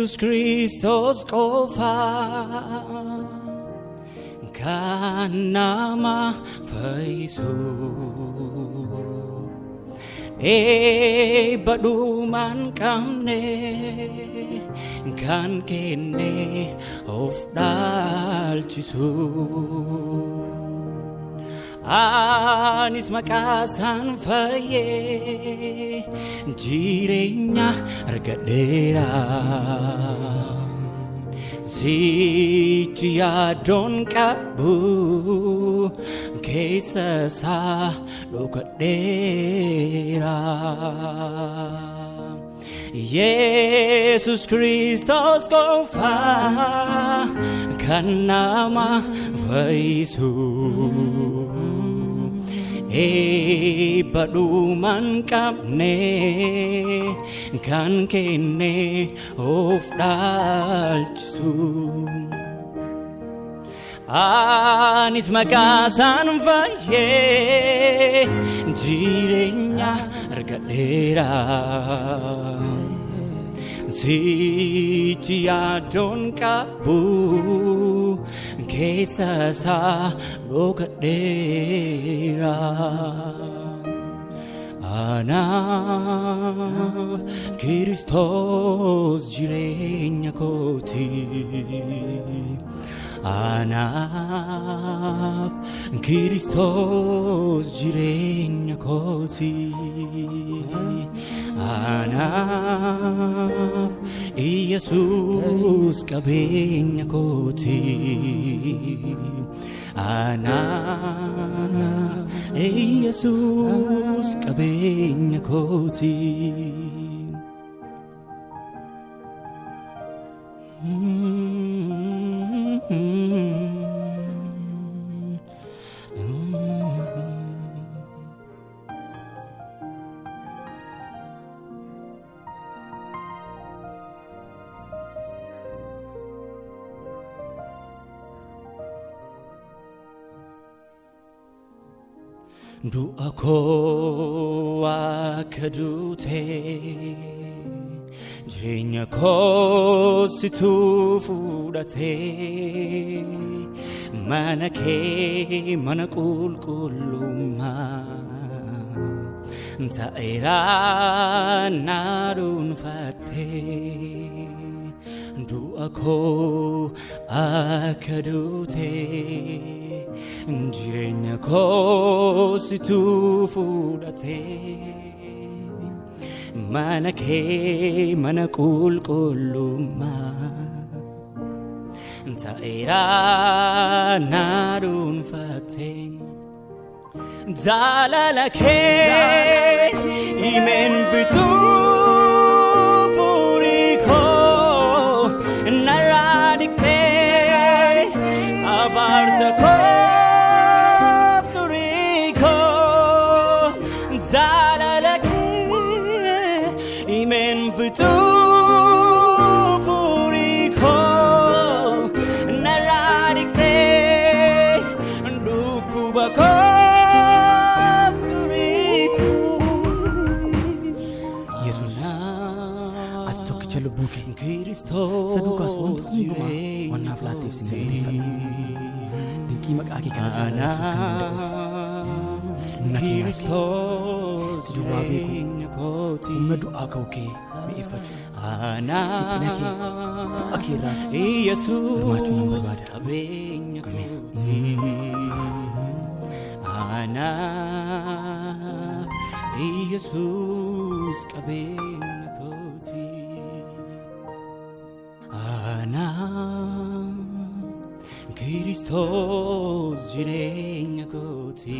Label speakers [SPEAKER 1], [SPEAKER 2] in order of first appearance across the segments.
[SPEAKER 1] Jesus Christos kofa kanama faisu. E baduman kamne. Kan ne of dalchisu anis maqaasaan fayyee jireenya argadheera sichi yaadoon qabu keessa isaa dhokadheera Yesus Kristos qofa kan nama fayyisu e baduman kapne kan kene of dalchu anis magasan vaye jirenya argalera Sichi yaadoon qabu keessa isaa dhokadheera. Anaaf Kiristoos jireenya kooti. Anaaf Kiristoos jireenya kooti. Anaaf Iyyasuus qabeenya kooti. Anaaf Iyyasuus qabeenya kooti. Koakadute Jinya kositu fudate Manake manakul kuluma Taira narun du ako akadute. Duute. jireenya koo situu fudhate mana kee mana qulqullummaa ta'eera naa dhuunfatte jaalala kee himeen bituu
[SPEAKER 2] duwwaa beeku humna du'aa ka'u kee mi'eeffachuu dhiphina kees du'a kee irraas hirmaachuu nan barbaada
[SPEAKER 1] Anaaf Iyyasuus qabeenya kooti. Anaaf Kiristoos jireenya kooti.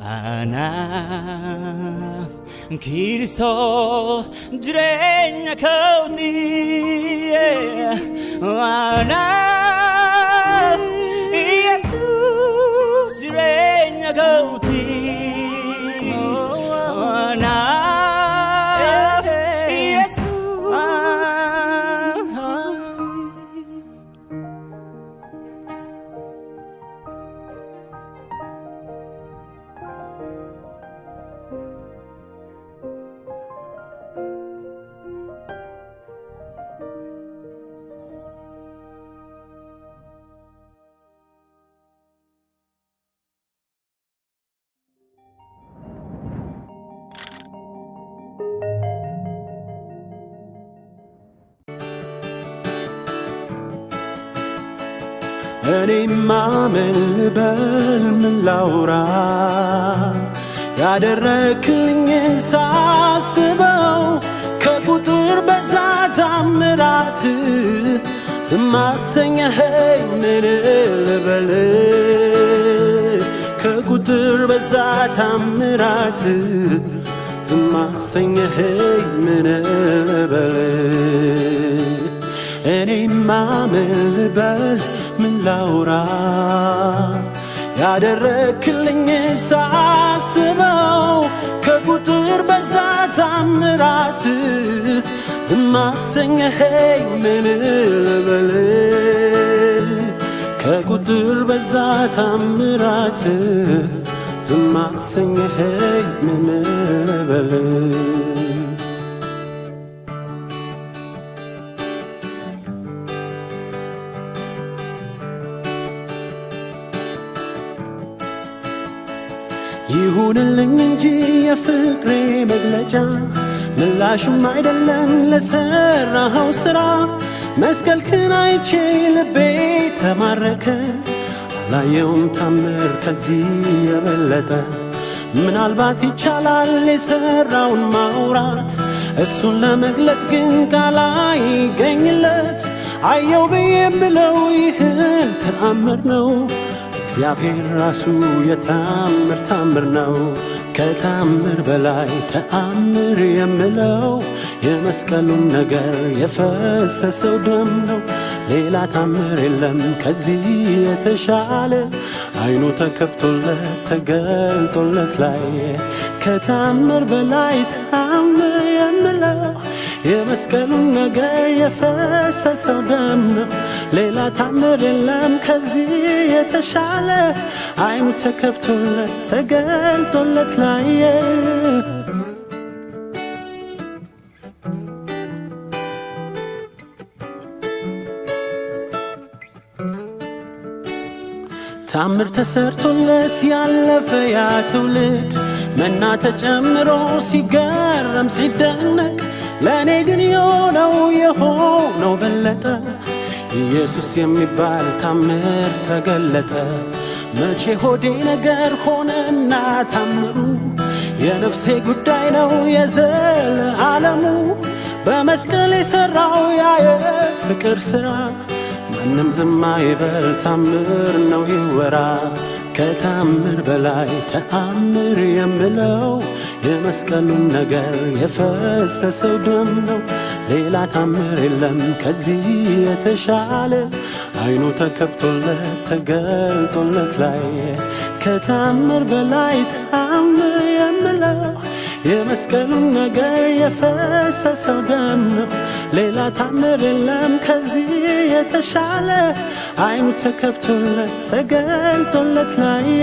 [SPEAKER 1] Ana Kirsol Drena Kauti Ana Jesus Drena Kauti.
[SPEAKER 3] እኔማ ምን ልበል ምን ላውራ? ያደረክልኝ ሳስበው ከቁጥር በዛ ታምራት ዝም ምን ልበል? ከቁጥር በዛ ታምራት ዝም ምን ልበል? እኔማ ምን ልበል ምን ላውራ? ያደረክልኝ ሳስበው ከቁጥር በዛ ታምራት ዝም ምን ልበል? ከቁጥር በዛ ታምራት ዝም ምን ልበል ይሁንልኝ እንጂ የፍቅሬ መግለጫ ምላሹም አይደለም ለሰራኸው ሥራ መስቀልክን አይቼ ልቤ ተማረከ አላየውም ታምር ከዚህ የበለጠ። ምናልባት ይቻላል የሰራውን ማውራት እሱን ለመግለጥ ግን ቃል አይገኝለት። አየው ብዬ የምለው ይህን ተአምር ነው እግዚአብሔር ራሱ የታምር ታምር ነው። ከታምር በላይ ተአምር የምለው የመስቀሉን ነገር የፈሰሰው ደም ነው። ሌላ ታምር የለም ከዚህ የተሻለ አይኑ ተከፍቶለት ተገልጦለት ላይ ከታምር በላይ ተአምር የምለው የመስቀሉን ነገር የፈሰሰው ደም ሌላ ታምር የለም ከዚህ የተሻለ። አይኑ ተከፍቶለት ተገልጦለት ላየ። ታምር ተሰርቶለት ያለፈ ያ ትውልድ መና ተጨምሮ ሲገረም ሲደነቅ ለእኔ ግን የሆነው የሆነው በለጠ። ኢየሱስ የሚባል ታምር ተገለጠ። መቼ ሆዴ ነገር ሆነና ታምሩ? የነፍሴ ጉዳይ ነው የዘለ ዓለሙ በመስቀል የሠራው ያ የፍቅር ሥራ። ማንም ዝም አይበል ታምር ነው ይወራ ከታምር በላይ ተአምር የምለው የመስቀሉን ነገር የፈሰሰው ደም ነው። ሌላ ታምር የለም ከዚህ የተሻለ አይኑ ተከፍቶለት ተገልጦለት ላይ ከታምር በላይ ተአምር የምለው የመስቀሉን ነገር የፈሰሰው ደም ነው። ሌላ ታምር የለም ከዚህ የተሻለ አይኑ ተከፍቶለት ተገልጦለት ላየ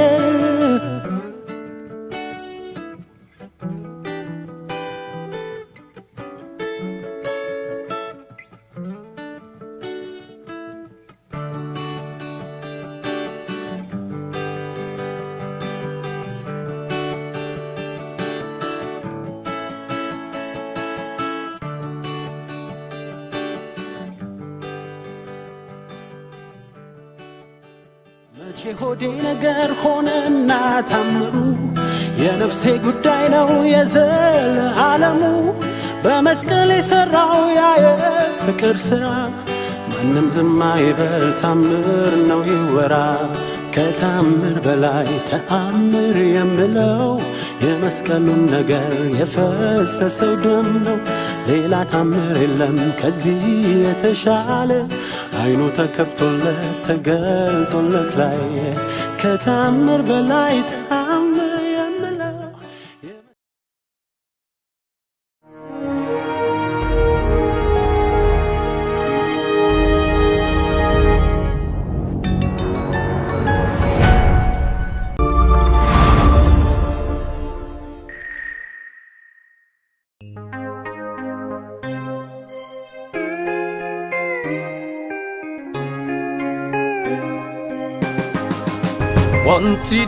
[SPEAKER 3] ታምሩ? የነፍሴ ጉዳይ ነው የዘለ ዓለሙ በመስቀል የሠራው ያ የፍቅር ሥራ ማንም ዝም አይበል ታምር ነው ይወራ። ከታምር በላይ ተአምር የምለው የመስቀሉን ነገር የፈሰሰው ደም ነው። ሌላ ታምር የለም ከዚህ የተሻለ። አይኑ ተከፍቶለት ተገልጦለት ላይ ከታምር በላይ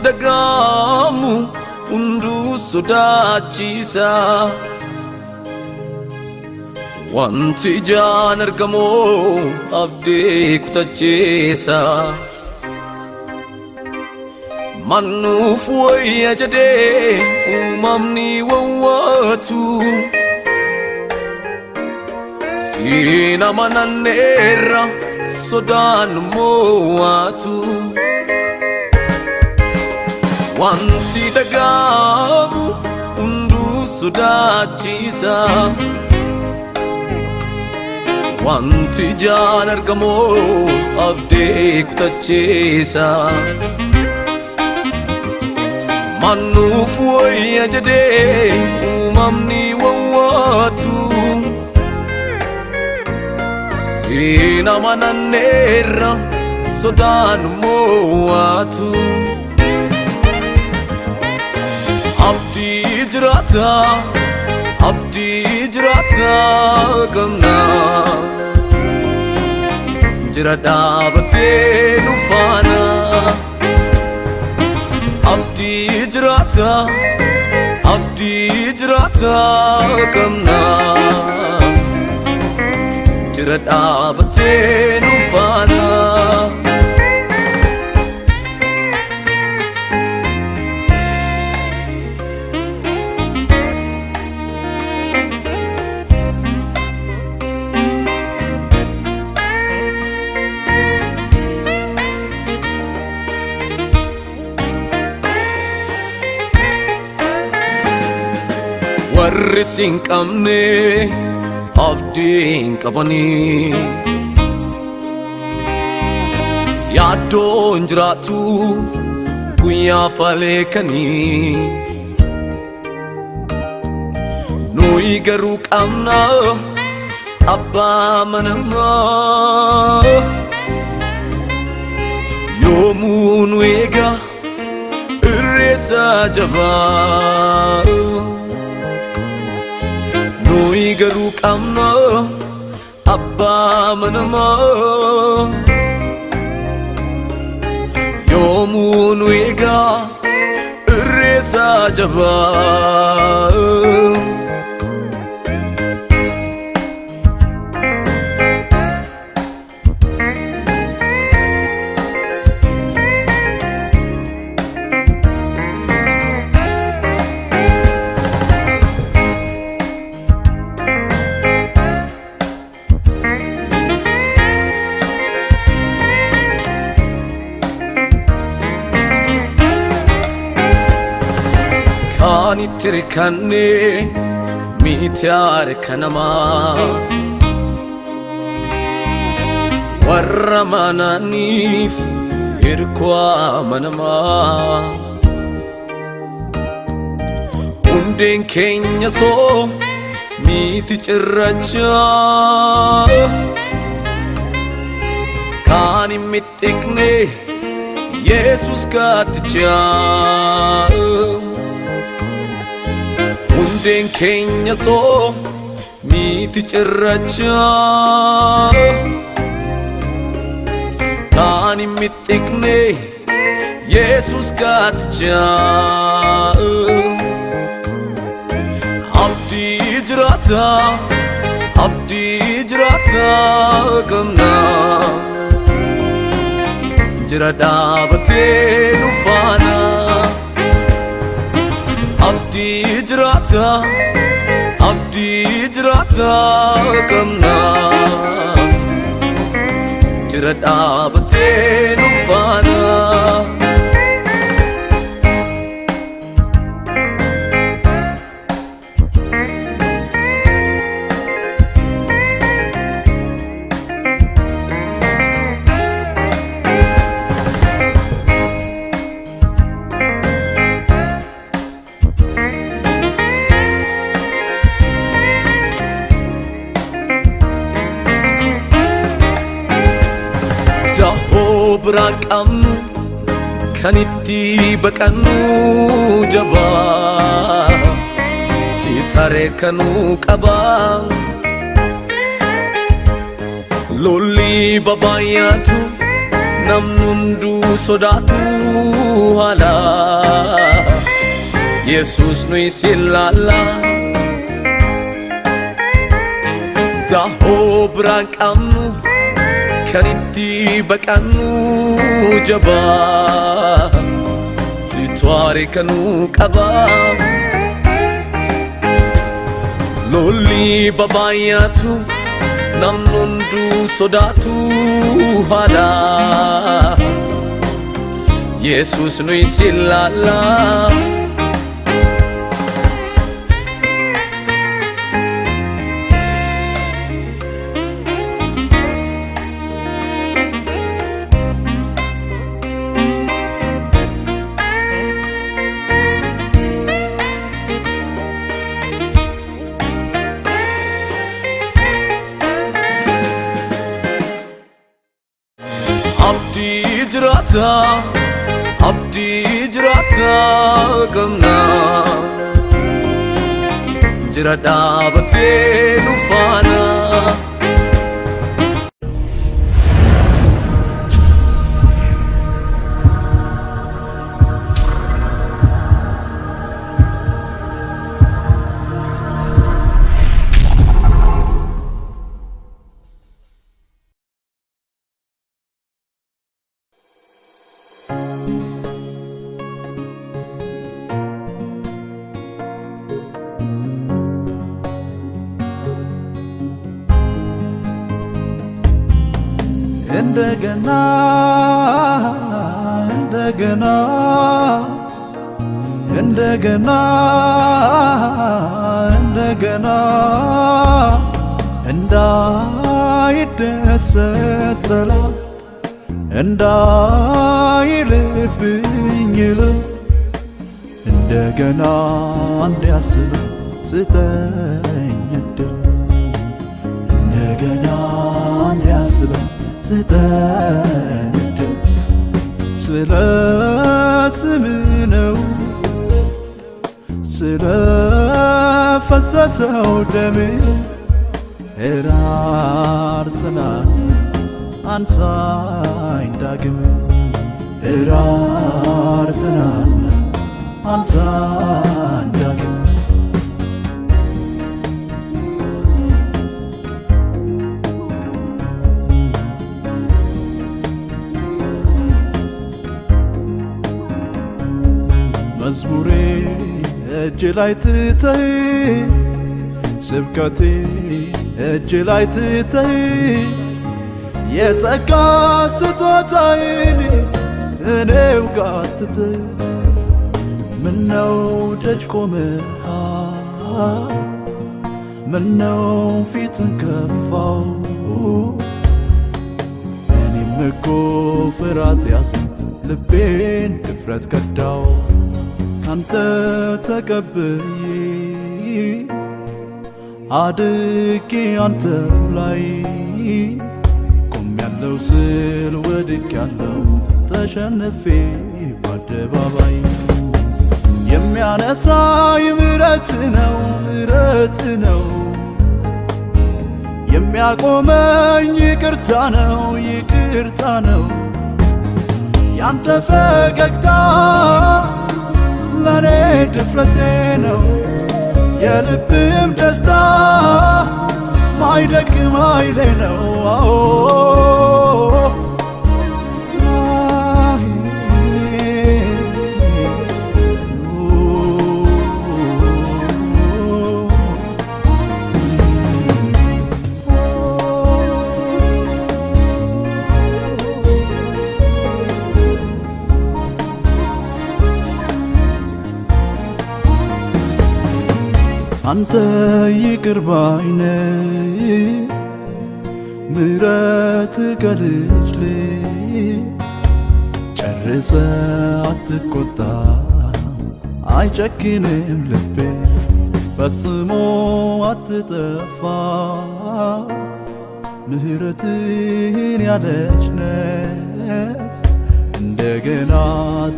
[SPEAKER 4] Wanti dhaga'amu hunduu sodaachiisa. Wanti ijaan argamu abdii kutacheessa. mannuuf wayya jedhee uumamni wawwaatu siin amananneerra sodaan moo'atu wanti dhagaamu hunduu sodaachiisa wanti ijaan argamoo abdee kutacheessa mannuuf wayya jedhee uumamni wawwaatu. Siin amananneerra sodaan moo'atu Abdi ijrata Abdi ijrata gamna Jirada bate nufana. Abdi ijrata Abdi ijrata gamna Jirada bate nufana. Warri sin qabne abdiin qabanii yaaddoon jiraatu guyyaa faleekanii nuyi garuu qabna abbaa manamaa yoomuu nu eega garuu qabna abbaa manamaa yoomuu nu eegaa tirkanni miityaar kanamaa warra mananiif hirkuu manamaa hundeen keenya soo miiti cirrachaa kaan hin mixxiqne yesus gaattichaa. ጉዴን ኬኛ ሶ ሚቲ ጭራቻ ታን የሚጥቅኔ የሱስ ጋትቻ አብዲ ጅራታ አብዲ ጅራታ ቀና jira dhabatee dhufaanaa. Abdii jiraata qabna jira dhaabatee nu itti baqannu jabaa si tareekanuu qabaa lolli babaayyaatu namni hunduu sodaatu haala yesus nuyi sin laalla dahoo biraan qabnu kan itti baqannu jabaa eenyutu kanuu qaba lolli babaayyaatu namni hunduu sodaatu haala yesus nuyi si laala abdii jiraata abdii jiraata qabna jira dhaabatee nu faana
[SPEAKER 5] ፈሰሰው ደም እራርትናል አንሳኝ ዳግም እራርትናል አንሳኝ ዳግም መዝሙሬ እጅ ላይ ትተህ ስብከቴ እጅ ላይ ትተህ የጸጋ ስጦታዬን እኔው ጋር ትተህ ምነው ደጅ ቆመሃል? ምነው ፊትን ከፋው? እኔም እኮ ፍርሃት ያዘ ልቤን ድፍረት ከዳው ካንተ ተቀብዬ አድጌ አንተ ላይ ቆም ያለው ስል ወድቅ ያለው ተሸንፌ በአደባባይ የሚያነሳኝ ምረት ነው ምረት ነው። የሚያቆመኝ ይቅርታ ነው ይቅርታ ነው። ያንተ ፈገግታ ለኔ ድፍረቴ ነው። የልብም ደስታ ማይደክም ኃይሌ ነው። አዎ አንተ ይቅር ባይነ ምረት ከልጅ ልጅ ጨርሰ አትቆጣ አይጨክንም ልቤ ፈጽሞ አትጠፋ ምህረትህን ያለች ነፍስ እንደገና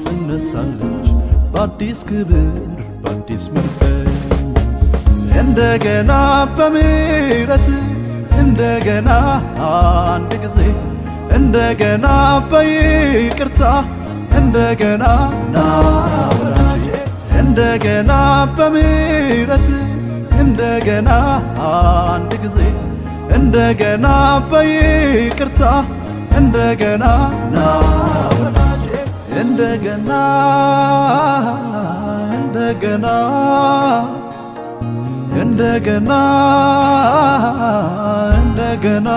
[SPEAKER 5] ትነሳለች በአዲስ ክብር በአዲስ መንፈስ እንደገና በምህረት እንደገና አንድ ጊዜ እንደገና በይቅርታ እንደገና ና ወዳጄ እንደገና በምህረት እንደገና አንድ ጊዜ እንደገና በይቅርታ እንደገና ና እንደገና እንደገና እንደገና እንደገና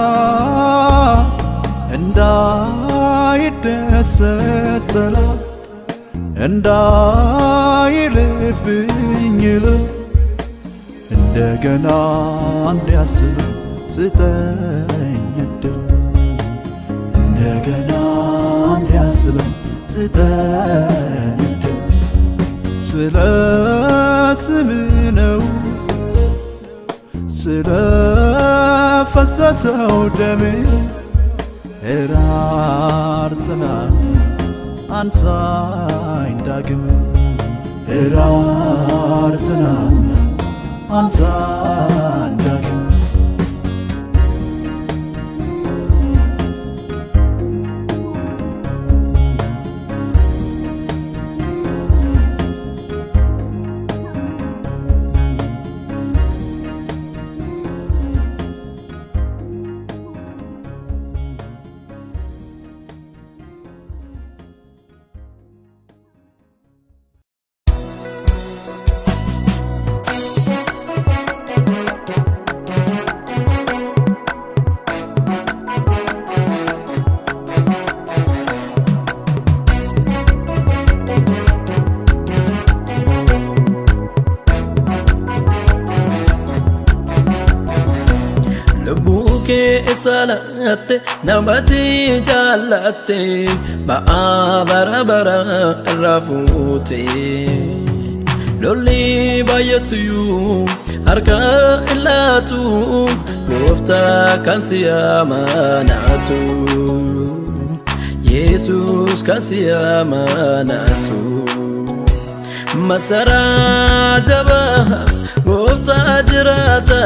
[SPEAKER 5] እንዳይደሰት ጠላት እንዳይልብኝ ልብ እንደገና እንዲያስብ ስጠኝ እድል። እንደገና እንዲያስበኝ ስጠኝ እድል። ስለ ስም ነው ስለ ፈሰሰው ደሜ እራርትናል አንሳኝ ዳግም። እራርትናል አንሳኝ ዳግም
[SPEAKER 6] kee salatte namatti jaalatte ba'aa bara bara irraa fuute lolli baay'atuyyuu harka illaatu gooftaa kan si amanatu yesus kan si amanatu masaraa jabaa gooftaa jiraata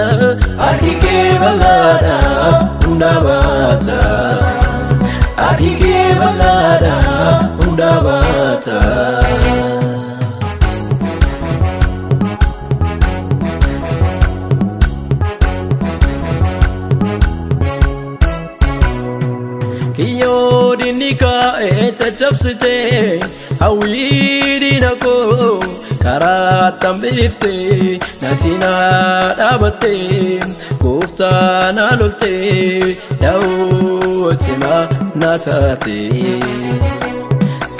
[SPEAKER 6] harki kee bal'aadha hunda baata. Harki kee bal'aadha hunda baata. kiyyoo dinni kaa'ee caccabsitee hawwii diina koo karaa tambiiftee na cinaa dhaabattee gooftaa na loltee cimaa na taatee.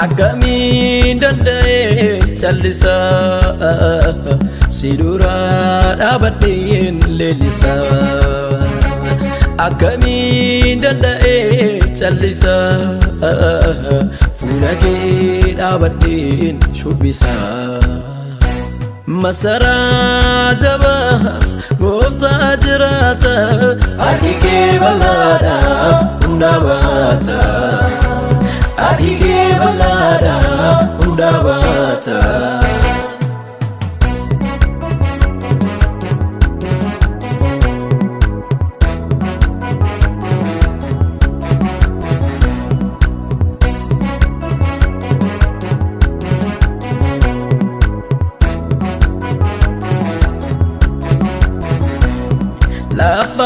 [SPEAKER 6] akkamiin danda'ee callisaa si duraa dhaabadheen leellisaa akkamiin danda'ee callisaa fuula kee dhaabadheen shubbisaa masaraa jabaa gooftaa jiraata harki kee bal'aadha hunda baata. Ati kee bal'aadha hunda baata.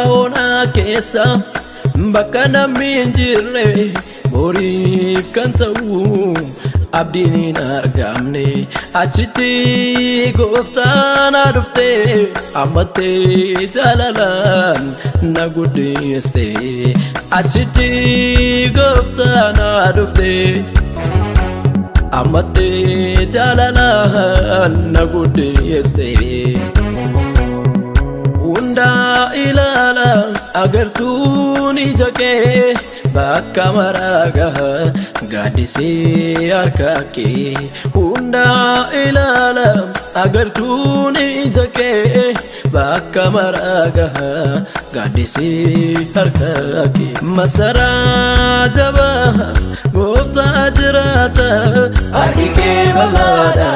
[SPEAKER 6] Lafa onaa keessa bakka namni hin jirre boriif kan ta'u abdiin hin argamne achitti gooftaan haa dhufte ammattee jaalalaan na guddiste achitti gooftaan haa dhufte ammattee jaalalaan na guddiste. Agartuun ija kee bakka maraagaa gaaddisee harka kee masaraa jabaa gooftaa jiraata harki kee bal'aadha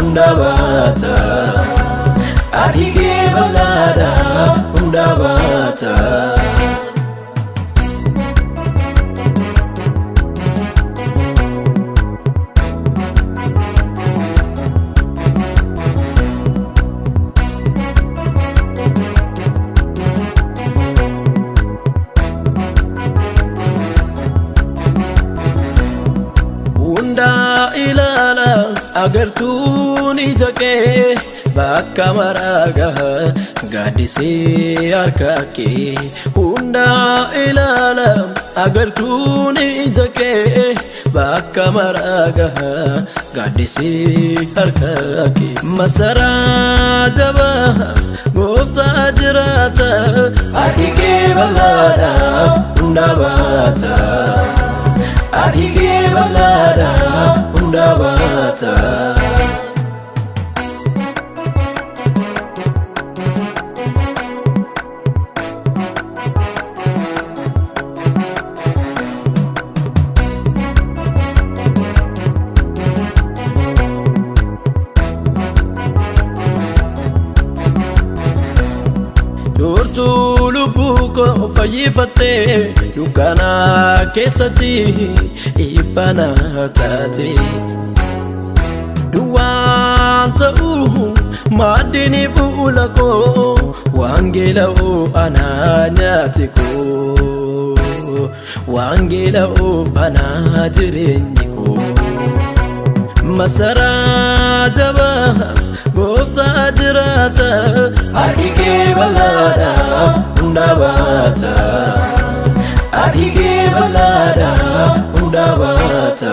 [SPEAKER 6] hunda baata. adii kee bal'aadha hundaa baata. Hundaa ilaala agartuun ija kee. Bakka maraa gaha gaaddisee harka kee hundaa ilaala agartuun ija kee bakka maraa gaha gaaddisee harka kee masaraa jabaa gooftaa jiraata ati kee bal'aadha hundaa baata. Ati kee bal'aadha hundaa baata. Fayyifattee dukkana keessatti ifana taate. Duwwaan ta'uu maaddini fuula koo waangeela'oo anaa nyaate koo waangeela'oo anaa jireenyi koo. Masaraa jabaa gooftaa jiraata ati kee bal'aadha hundaa baata. Ati kee bal'aadha hundaa baata.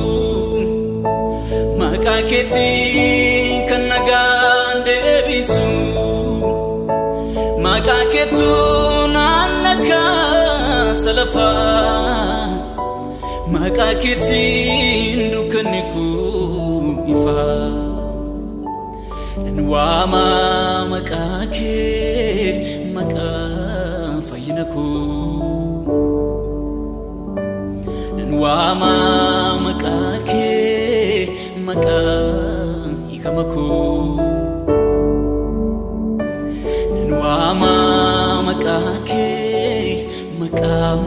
[SPEAKER 7] Harka keetiin kan nagaan deebisu Maqaa keetu naannaka ifa. Maqaa keetiin dukkanni kuu ifaa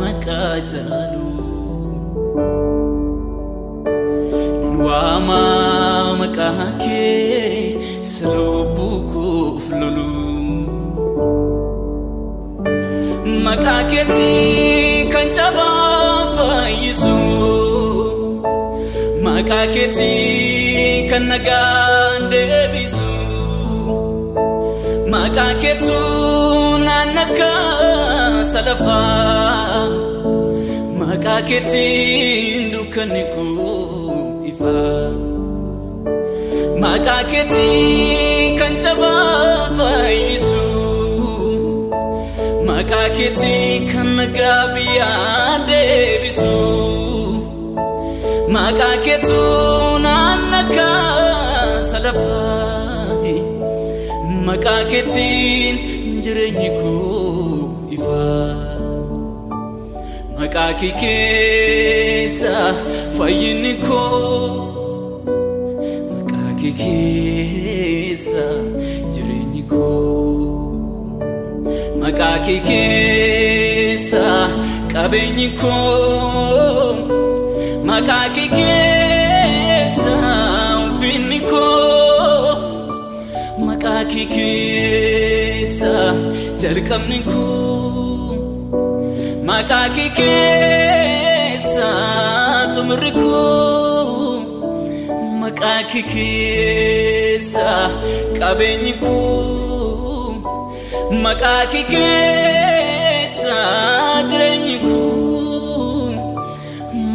[SPEAKER 7] maqaa jaalu. Nan waama maqaa kee saloobuu koof lolu. Maqaa keetii kan cabaa Maqaa keetii kan nagaan deebisu. Maqaa keetuu naanna kaasa lafaa. maqaa keetiin dukkanni koo ifa maqaa keetii kan cabaa fayyisu maqaa keetii kan nagaa biyyaa deebisu maqaa keetuu naannaka salafaa maqaa keetiin jireenyi koo ifa maqaa kee keessa fayyinni koo maqaa maqaa kee keessa ulfinni koo maqaa kee keessa jalqabni koo maqaa kee keessa xumurri koo maqaa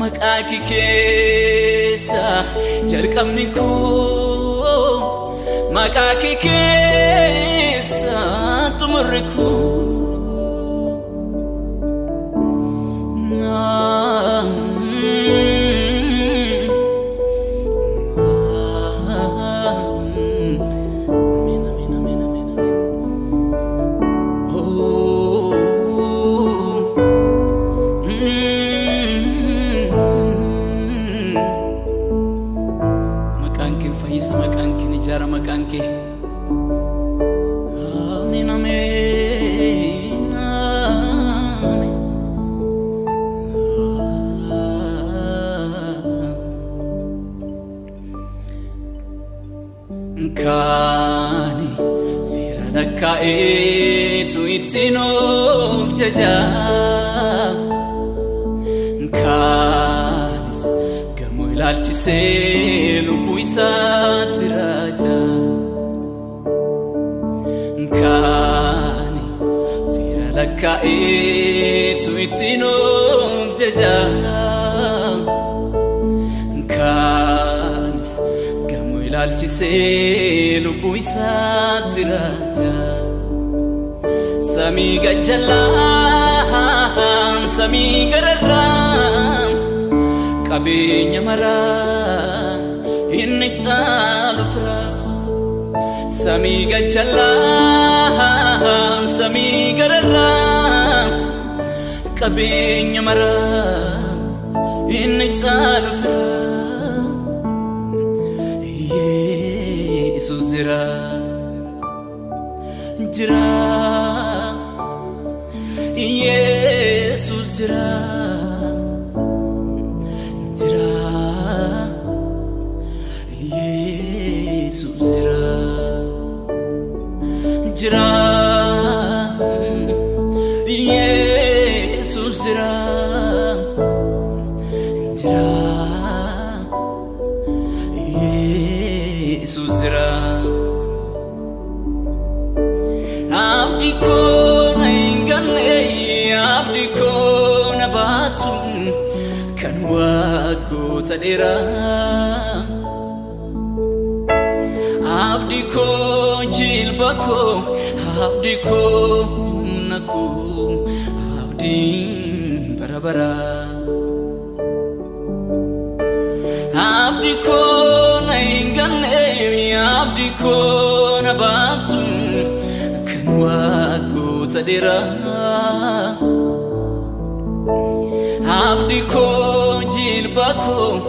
[SPEAKER 7] maqaa kee keessa jalqabni koo maqaa kee keessa xumurri tuitsinoof jajaa kaanis gamoo ilaalchisee lubbuu isaatti raajaa kaani fira lakkaa'ee tuitsinoof jajaa kaanis gamoo ilaalchisee lubbuu isaatti raajaa. Samii gajjallaan samii gararraan qabeenya maraa inni caalu firaa. Samii gajjallaan samii gararraan qabeenya maraa inni caalu jira. Jira Jesus. Rah. kanira abdi ko jilbako abdi ko naku abdi barabara abdi ko na inganne abdi ko na batu kanwa ko tadira. Abdi ko jilbako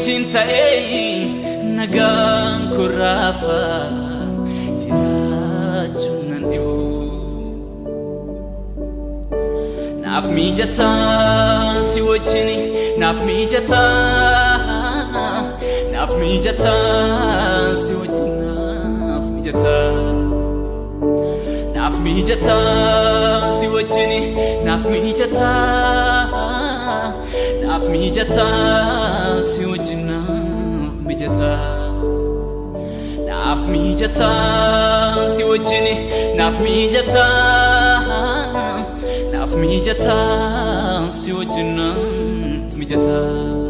[SPEAKER 7] cintaei naganku rafa jirajunanio naaf mijata si wajini naaf mijata naaf mijata si wajin naaf mijata naaf mijata si wajini naaf mijata naaf mijataa si wajjin mijataa naaf mijataa si wajjin naaf mijataa
[SPEAKER 8] naaf mijataa si wajjin mijataa.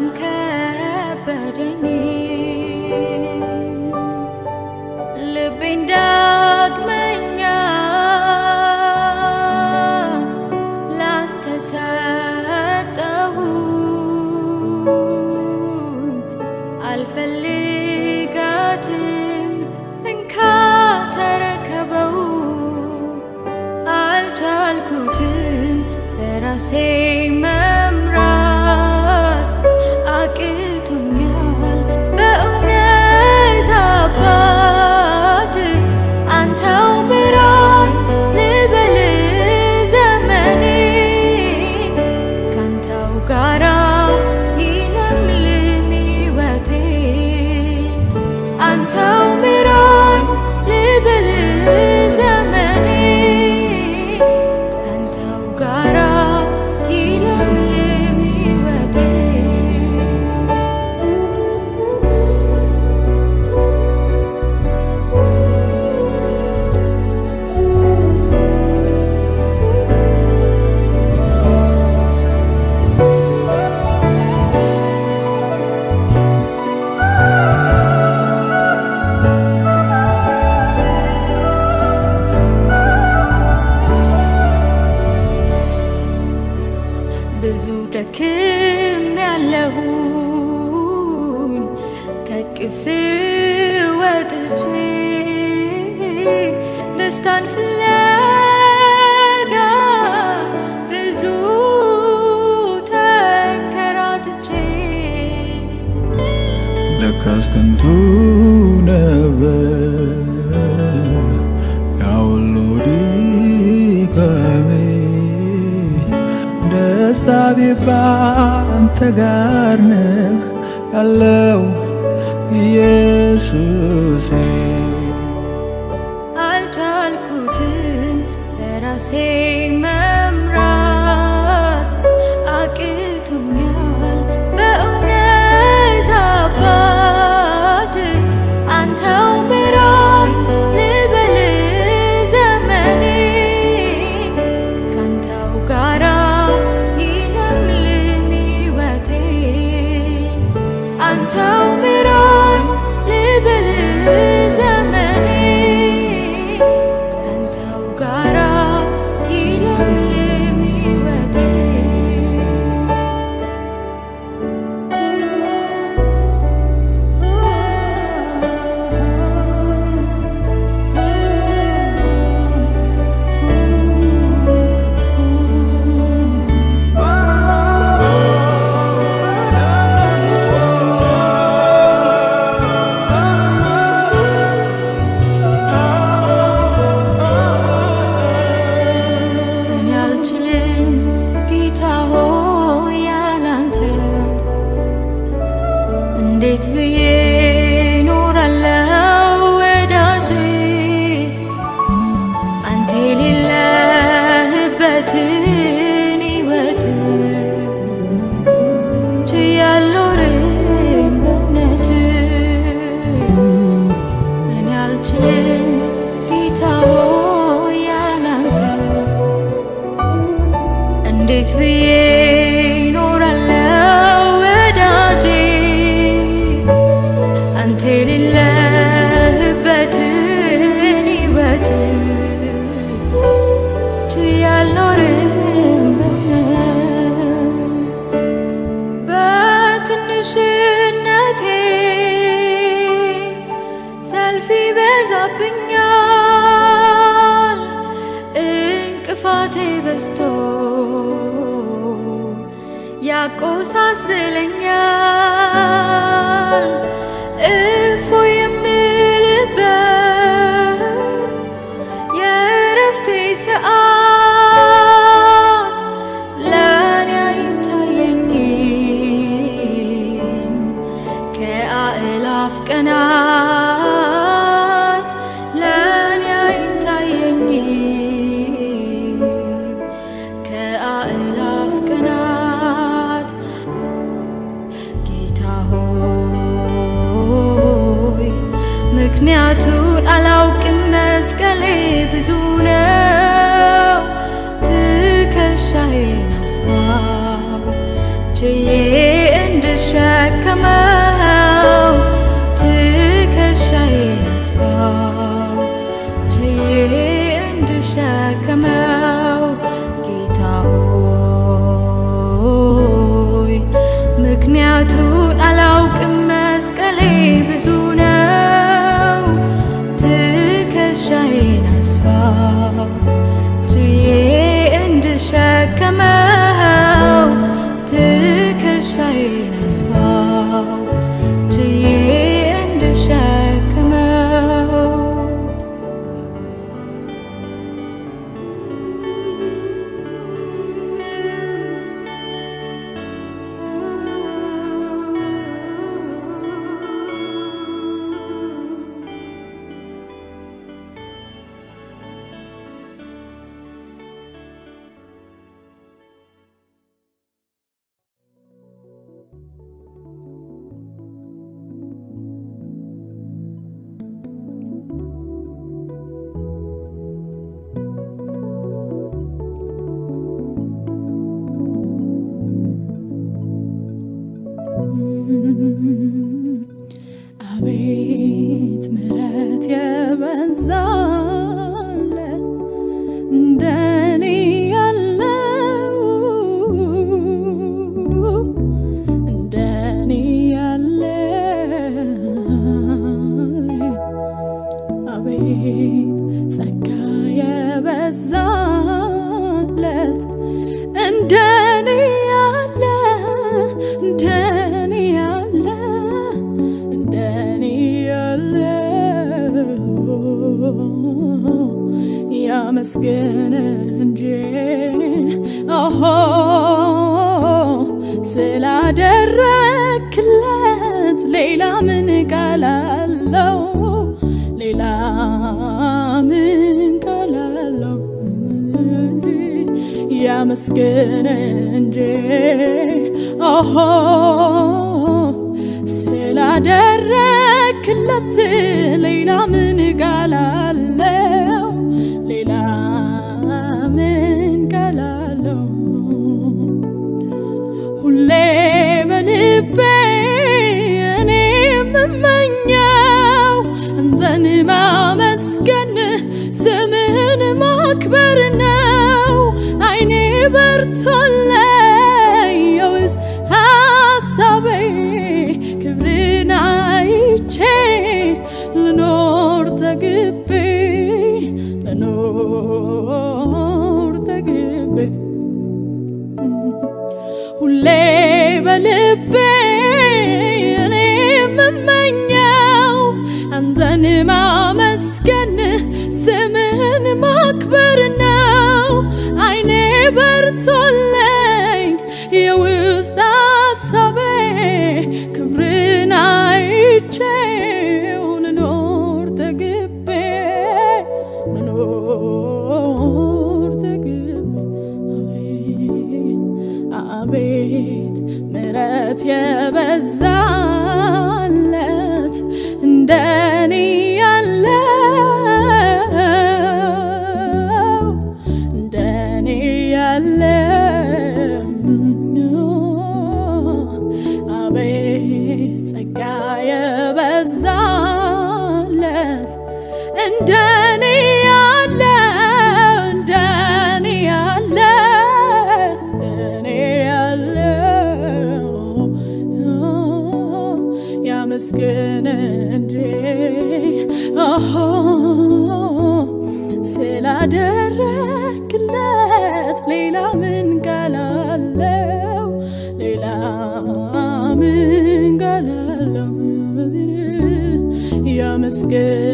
[SPEAKER 8] በጣም ከበደኝ። ልቤን ዳግመኛ ላንተ ሰጠሁ አልፈልጋትም እንካ ተረከበው አልቻልኩትም በራሴ
[SPEAKER 9] King. ያመስገን እንጂ ኦሆ ስላደረክለት ሌላ 错了。good.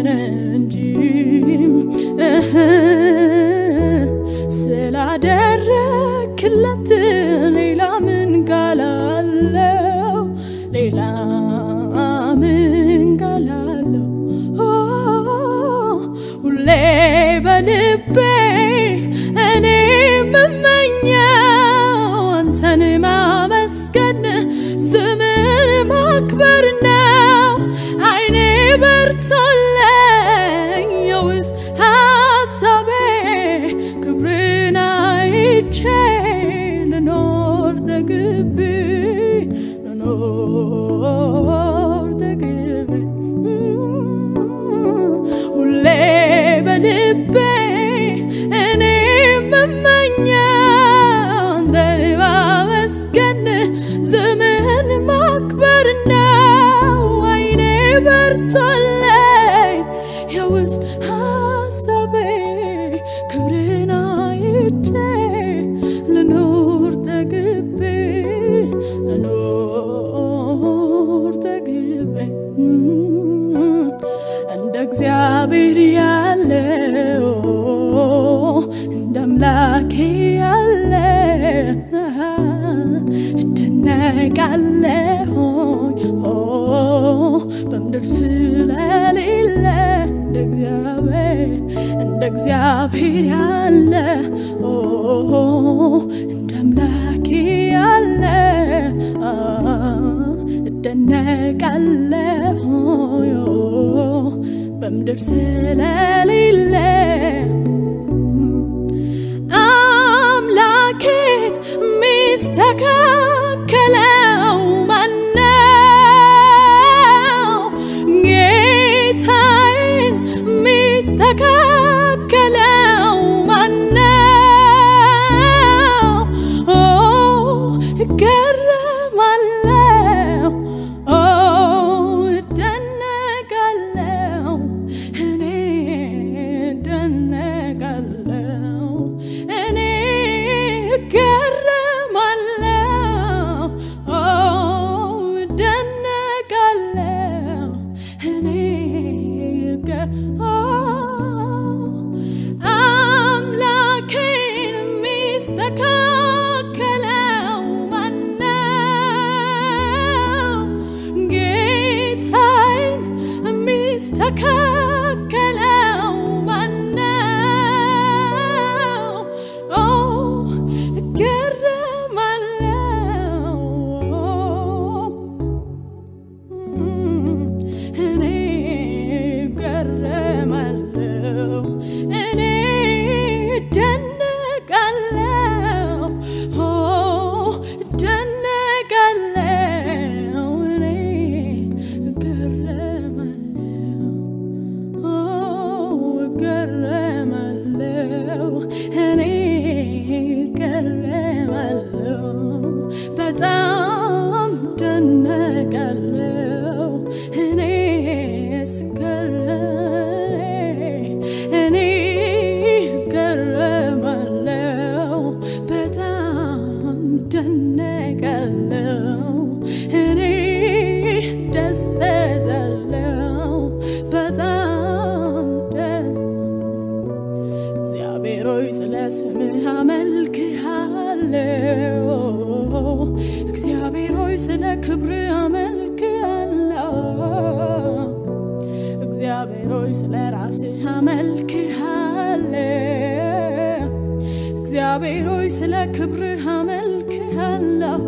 [SPEAKER 9] ክብርህ አመልክሃለሁ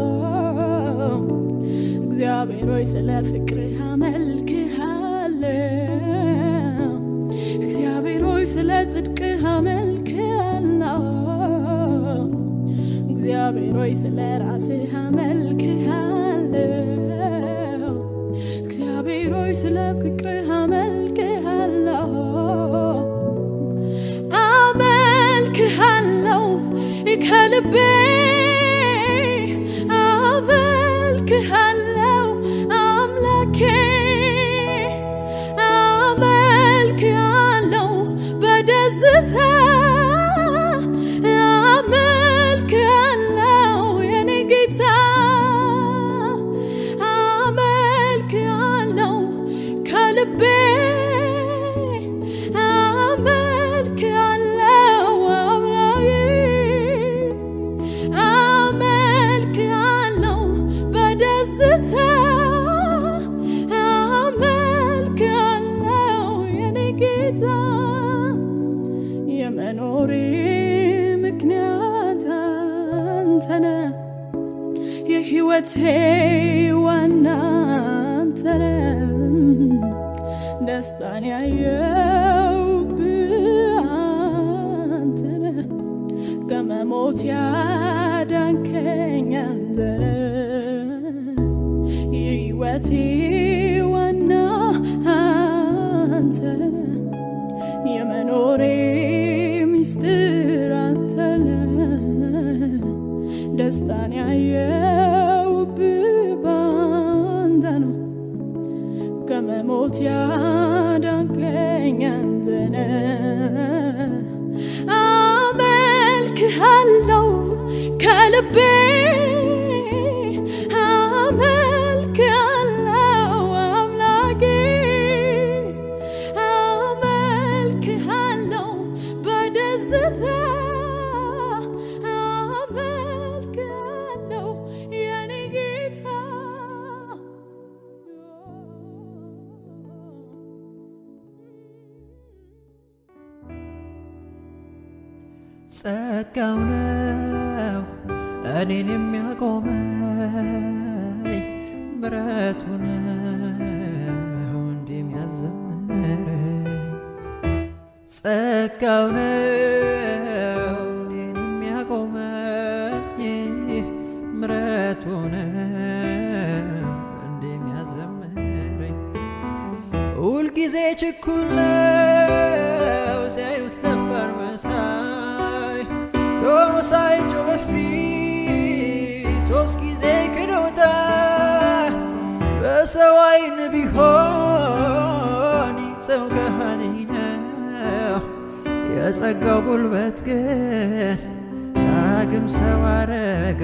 [SPEAKER 9] እግዚአብሔር ሆይ ስለ ፍቅርህ አመልክሃለሁ እግዚአብሔር ሆይ ስለ ጽድቅህ አመልክሃለሁ እግዚአብሔር ሆይ ስለ ራስህ አመልክሃለሁ wa te wa na.
[SPEAKER 10] ጸጋው ነው እኔን የሚያቆመኝ ምረቱ ነው እንዲህ የሚያዘምረኝ ጸጋው ነው እኔን የሚያቆመኝ ምረቱ ነው እንዲህ የሚያዘምረኝ ሁልጊዜ ችኩል ነው ሲያዩት ደፋር መሳይ። ዶሮ ሳይጮህ በፊት ሶስት ጊዜ ክዶታል በሰው አይን ቢሆን ሰው የጸጋው ጉልበት ግን ዳግም ሰው አረገ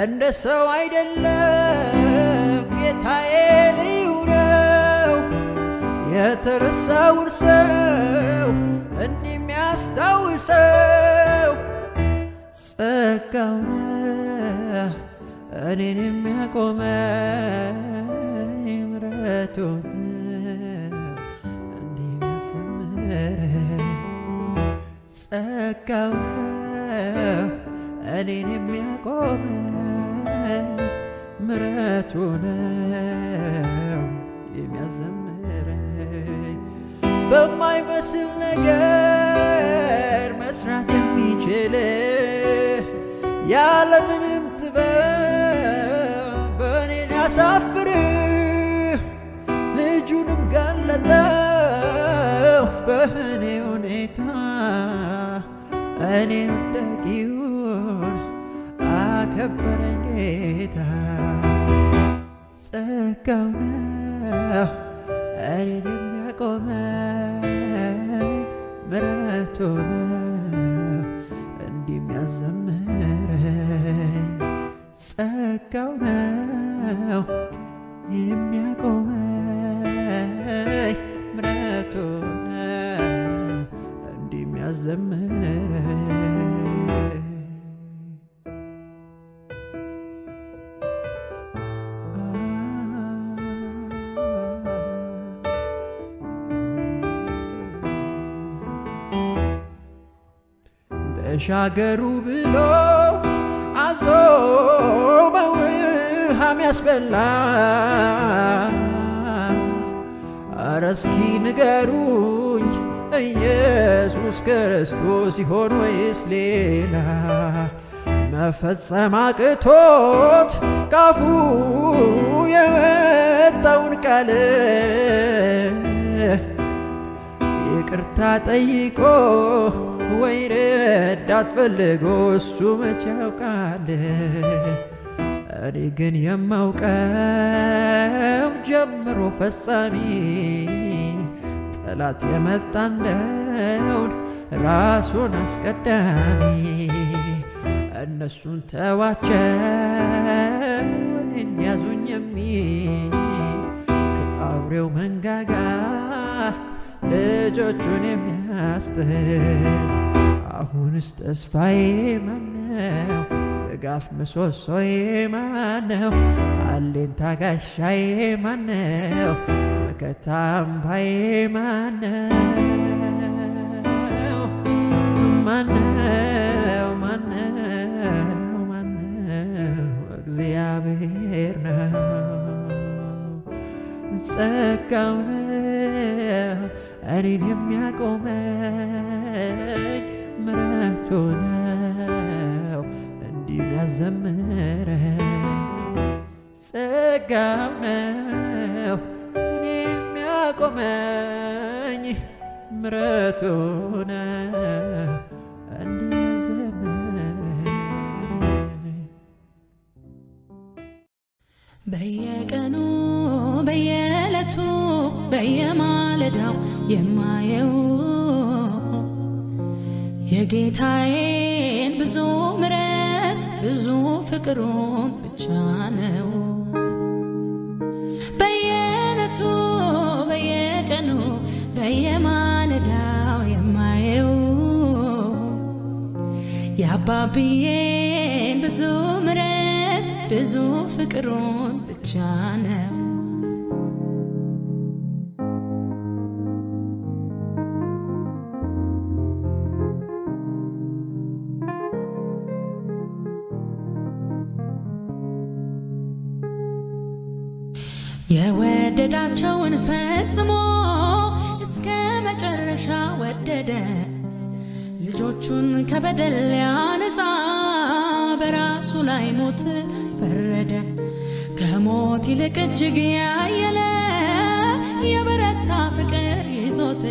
[SPEAKER 10] እንደ ሰው አይደለም ጌታዬ ልዩ ነው። የተረሳውን ሰው እንዲህ ጸጋው ነው። እኔን የሚያቆመኝ ምሕረቱ ጸጋው ነው እኔን የሚያቆመኝ ምሕረቱ ነው የሚያዘምረኝ። በማይመስል ነገር መስራት የሚችል ያለምንም ጥበብ በእኔን ያሳፍር እኔን ወዳቂውን አከበረኝ ጌታ። ጸጋው ነው እኔን የሚያቆመኝ ምሕረቱ ነው እንዲህ የሚያዘምረኝ ጸጋው ነው የሚያቆመኝ ምሕረቱ የሚያዘምረኝ ተሻገሩ ብሎ አዞ በውሃም ያስበላ። አረ እስኪ ንገሩኝ ኢየሱስ ክርስቶስ ሲሆን ወይስ ሌላ መፈጸም አቅቶት ካፉ የወጣውን ቃል ይቅርታ ጠይቆ ወይ ረዳት ፈልጎ እሱ መቼ ያውቃል? እኔ ግን የማውቀው ጀምሮ ፈጻሚ ጠላት የመጣ እንደውን ራሱን አስቀዳሚ እነሱን ተዋቸው እኔን ያዙኝ የሚል ከአውሬው መንጋጋ ልጆቹን የሚያስጥል አሁንስ ተስፋዬ ማነው? ድጋፍ ምሰሶዬ ማነው? አሌንታ ጋሻዬ ማነው? መከታ አምባዬ ማነው? ማነው? ማነው? ማነው? እግዚአብሔር ነው። ጸጋው ነው እኔን የሚያቆመኝ ምሕረቱ ነው እንዲህ የሚያዘምረኝ ጸጋው ነው እንዲህ የሚያዘምረኝ
[SPEAKER 7] በየቀኑ በየዕለቱ በየማለዳው የማየው የጌታዬን ብዙ ምረት ብዙ ፍቅሩን የአባብዬን ብዙ ምረት ብዙ ፍቅሩን ብቻ ነው። የወደዳቸውን ፈጽሞ እስከ መጨረሻ ወደደ። ልጆቹን ከበደል ሊያነጻ በራሱ ላይ ሞት ፈረደ። ከሞት ይልቅ እጅግ ያየለ የበረታ ፍቅር ይዞት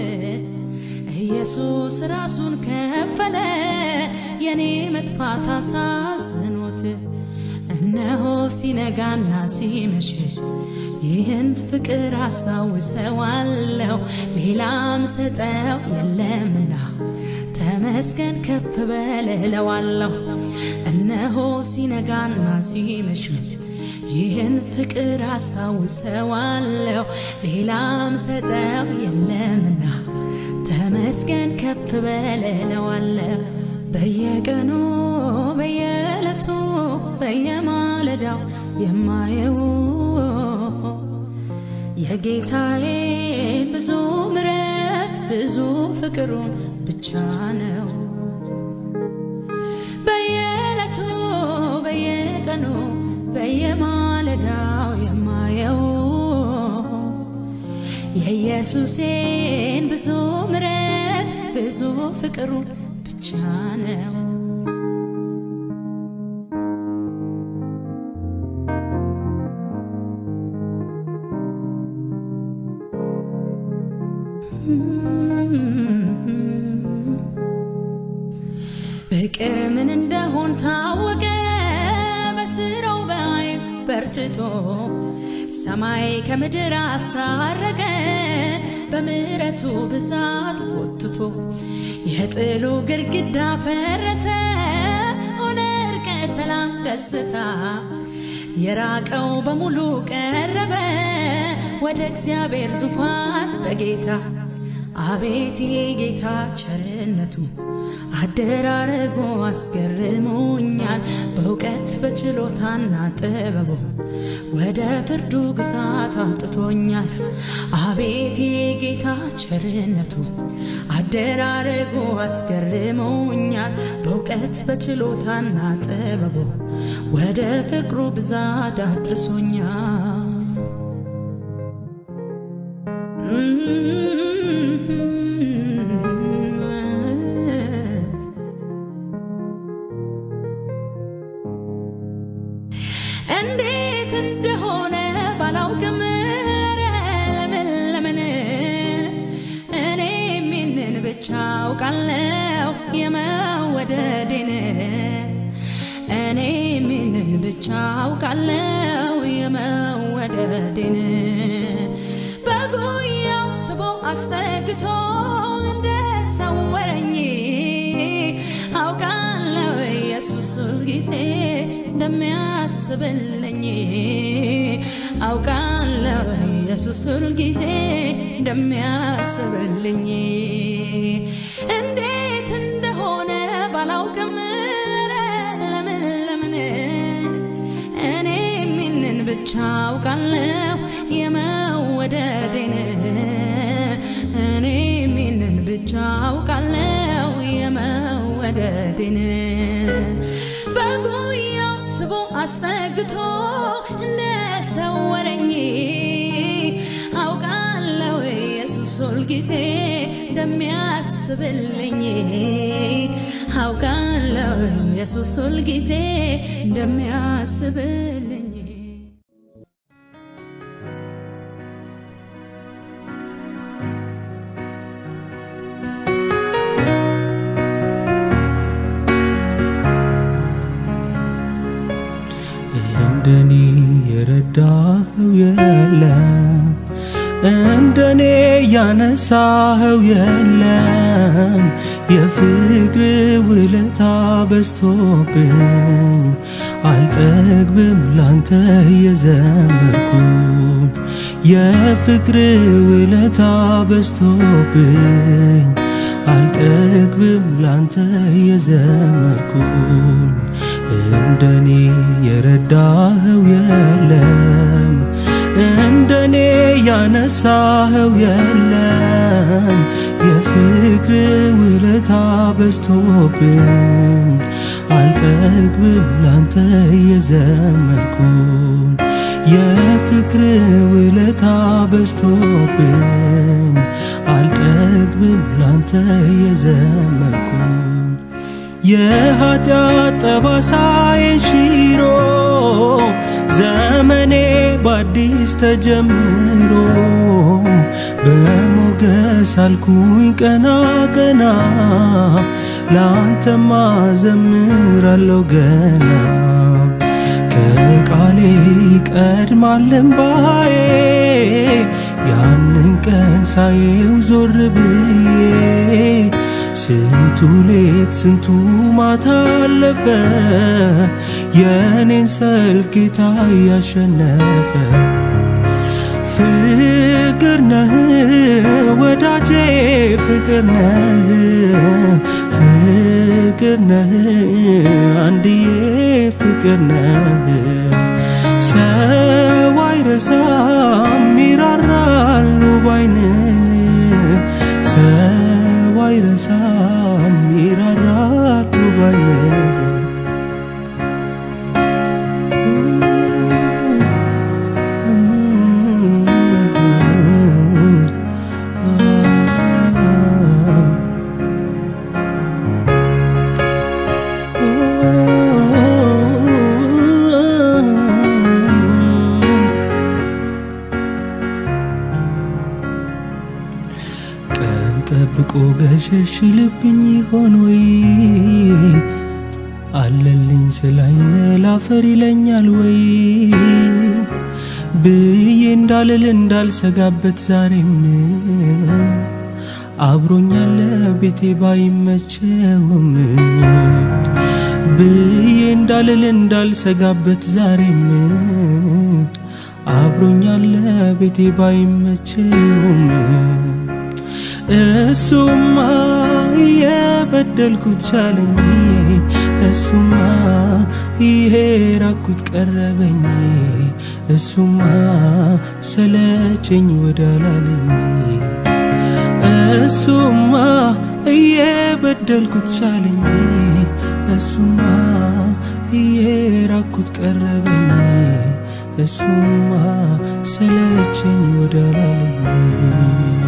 [SPEAKER 7] ኢየሱስ ራሱን ከፈለ የኔ መጥፋት አሳዝኖት እነሆ ሲነጋና ሲመሽ ይህን ፍቅር አስታውሰዋለሁ ሌላም ሰጠው የለምና ተመስገን ከፍ በል እለዋለሁ። እነሆ ሲነጋና ሲመሽ ይህን ፍቅር አስታውሰዋለሁ ሌላም ሰጠው የለምና ተመስገን ከፍ በል እለዋለሁ። በየቀኑ በየዕለቱ በየማለዳው የማየው የጌታዬ ብዙ ምረት ብዙ ፍቅሩን ብቻ ነው። በየዕለቱ በየቀኑ በየማለዳው የማየው የኢየሱሴን ብዙ ምረት ብዙ ፍቅሩን ብቻ ነው። እንደሆን ታወቀ በስራው በአይን በርትቶ ሰማይ ከምድር አስታረቀ በምሕረቱ ብዛት ጎትቶ የጥሉ ግርግዳ ፈረሰ። ሆነ እርቀ ሰላም ደስታ የራቀው በሙሉ ቀረበ። ወደ እግዚአብሔር ዙፋን በጌታ አቤት የጌታ ቸርነቱ አደራረጎ አስገርሞኛል በእውቀት በችሎታና ጥበቡ ወደ ፍርዱ ግዛት አምጥቶኛል። አቤት የጌታ ቸርነቱ አደራረጎ አስገርሞኛል በእውቀት በችሎታና ጥበቡ ወደ ፍቅሩ ብዛት አድርሶኛል። የመወደዴን በጉያው ስቦ አስጠግቶ እንደሰወረኝ አውቃለሁ ኢየሱስ ሁልጊዜ እንደሚያስብልኝ አውቃለሁ ኢየሱስ ሁልጊዜ እንደሚያስብልኝ
[SPEAKER 11] ያነሳኸው የለም። የፍቅር ውለታ በዝቶብኝ አልጠግብም ላንተ የዘመርኩኝ የፍቅር ውለታ በዝቶብኝ አልጠግብም ላንተ የዘመርኩኝ እንደኔ የረዳኸው የለም እንደኔ ያነሳኸው የለም። የፍቅር ውለታ በዝቶብኝ አልጠግብም ላንተ የዘመርኩኝ የፍቅር ውለታ በዝቶብኝ አልጠግብም ላንተ የዘመርኩኝ የኃጢአት ጠባሳዬን ሽሮ ዘመኔ በአዲስ ተጀምሮ በሞገስ አልኩኝ ቀና ቀና ለአንተማ ዘምራለሁ ገና። ከቃሌ ይቀድማል እምባዬ ያንን ቀን ሳየው ዞር ብዬ ስንቱ ሌት ስንቱ ማታ የኔን ሰልፍ ጌታ እያሸነፈ ፍቅር ነህ ወዳጄ ፍቅር ነህ ፍቅር ነህ አንድዬ ፍቅር ነህ። ሰው አይረሳም ይራራሉ रसा ገሸሽ ልብኝ ይሆን ወይ? አለልኝ ስላይነ ላፈር ይለኛል ወይ? ብዬ እንዳልል እንዳልሰጋበት ዛሬም አብሮኛለ ቤቴ ባይመቸውም ብዬ እንዳልል እንዳልሰጋበት ዛሬም አብሮኛለ ቤቴ ባይመቸውም እሱማ የበደልኩት ቻለኝ እሱማ ይሄ ቀረበኝ እሱማ ሰለቸኝ ወዳላለኝ እሱማ እየበደልኩት ቻለኝ እሱማ እየራኩት ቀረበኝ እሱማ ሰለቸኝ ወዳላለኝ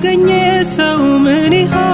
[SPEAKER 11] ካገኘ ሰው ምን ይሆናል